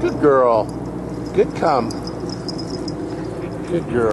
Good girl. Good come. Good girl.